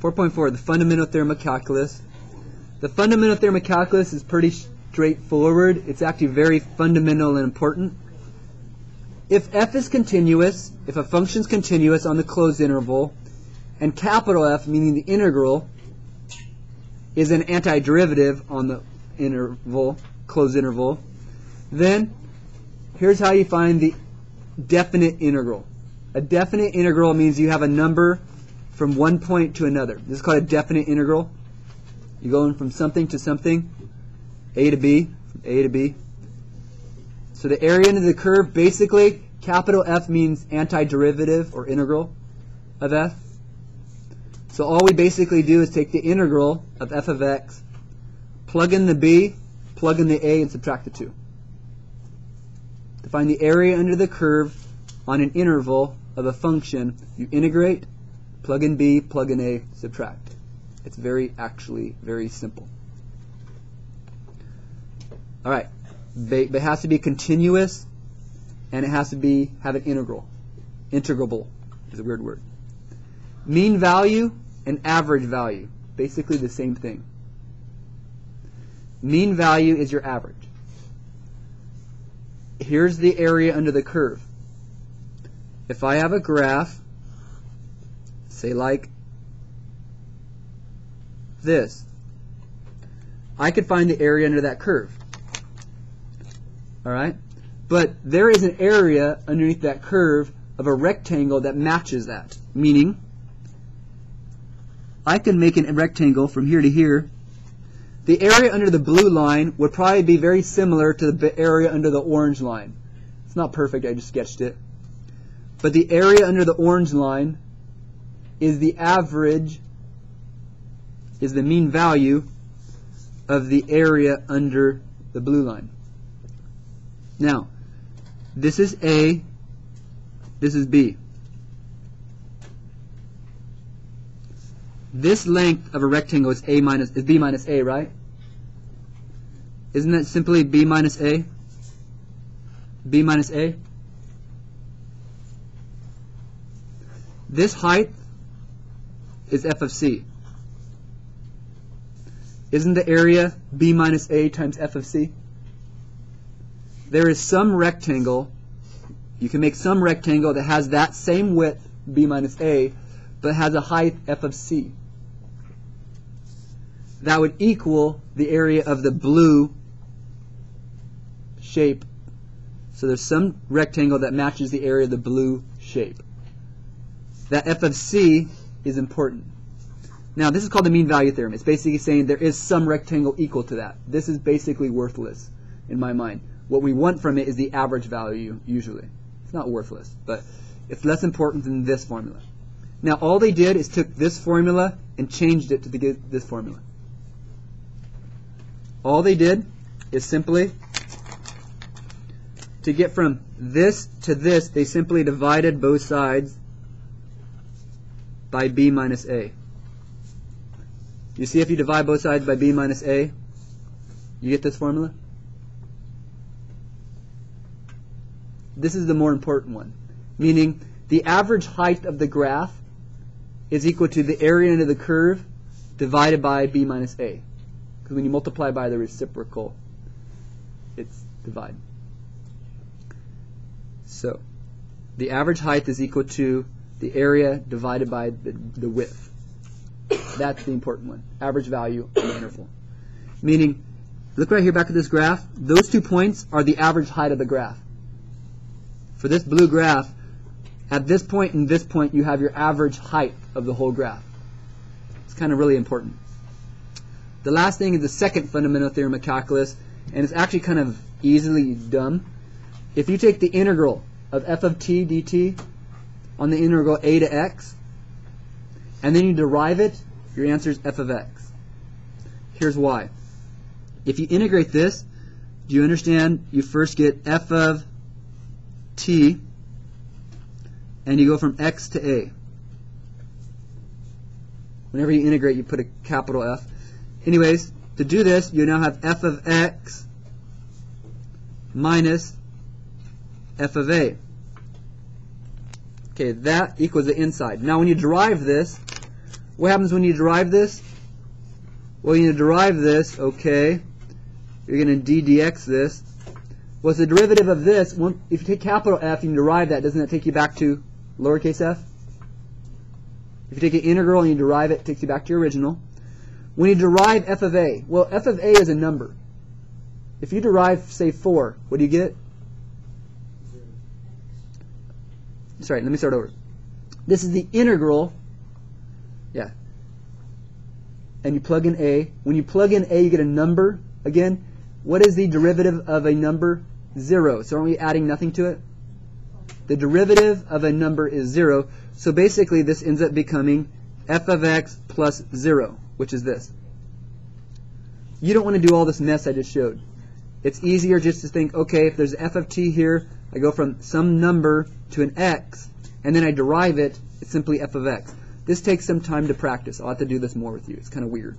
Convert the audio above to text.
4.4, the fundamental theorem of calculus. The fundamental theorem of calculus is pretty straightforward. It's actually very fundamental and important. If f is continuous, if a function is continuous on the closed interval, and capital F, meaning the integral, is an antiderivative on the interval, closed interval, then here's how you find the definite integral. A definite integral means you have a number from one point to another. This is called a definite integral. You're going from something to something, A to B, A to B. So the area under the curve, basically, capital F means antiderivative or integral of f. So all we basically do is take the integral of f of x, plug in the b, plug in the a, and subtract the 2. To find the area under the curve on an interval of a function, you integrate, plug in b, plug in a, subtract. It's very, actually, very simple. All right. But it has to be continuous, and it has to be have an integral. Integrable is a weird word. Mean value and average value, basically the same thing. Mean value is your average. Here's the area under the curve. If I have a graph, say like this, I could find the area under that curve. All right? But there is an area underneath that curve of a rectangle that matches that. Meaning, I can make a rectangle from here to here. The area under the blue line would probably be very similar to the area under the orange line. It's not perfect, I just sketched it. But the area under the orange line is the average, is the mean value of the area under the blue line. Now, this is A, this is B. This length of a rectangle is A minus is B minus A, right? Isn't that simply B minus A? B minus A? This height is f of c. Isn't the area b minus a times f of c? There is some rectangle, you can make some rectangle that has that same width, b minus a, but has a height f of c. That would equal the area of the blue shape. So there's some rectangle that matches the area of the blue shape. That f of c is important. Now, this is called the mean value theorem. It's basically saying there is some rectangle equal to that. This is basically worthless in my mind. What we want from it is the average value, usually. It's not worthless, but it's less important than this formula. Now, all they did is took this formula and changed it to get this formula. All they did is simply, to get from this to this, they simply divided both sides by b minus a. You see if you divide both sides by b minus a, you get this formula? This is the more important one, meaning the average height of the graph is equal to the area under the curve divided by b minus a. Because when you multiply by the reciprocal, it's divide. So, the average height is equal to the area divided by the, the width. That's the important one. Average value on the interval. Meaning, look right here back at this graph. Those two points are the average height of the graph. For this blue graph, at this point and this point, you have your average height of the whole graph. It's kind of really important. The last thing is the second fundamental theorem of calculus, and it's actually kind of easily done. If you take the integral of f of t dt on the integral a to x, and then you derive it, your answer is f of x. Here's why. If you integrate this, do you understand you first get f of t, and you go from x to a. Whenever you integrate, you put a capital F. Anyways, to do this, you now have f of x minus f of a. Okay, that equals the inside. Now when you derive this, What happens when you derive this? Well, you derive this, okay. You're going to ddx this. What's the derivative of this? If you take capital F and you derive that, doesn't that take you back to lowercase f? If you take an integral and you derive it, it takes you back to your original. When you derive f of a, well, f of a is a number. If you derive, say, 4, what do you get? Sorry, let me start over. This is the integral. Yeah. And you plug in a. When you plug in a, you get a number. Again, what is the derivative of a number? 0. So aren't we adding nothing to it? The derivative of a number is 0. So basically, this ends up becoming f of x plus 0, which is this. You don't want to do all this mess I just showed. It's easier just to think, okay, if there's f of t here, I go from some number to an x, and then I derive it, it's simply f of x. This takes some time to practice. I'll have to do this more with you. It's kind of weird.